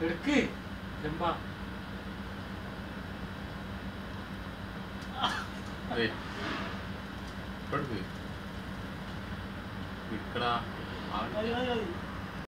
എടുക്ക് ചെമ്പാ ഏയ് കൊടുക്ക് വിക്കടാ മതി മതി മതി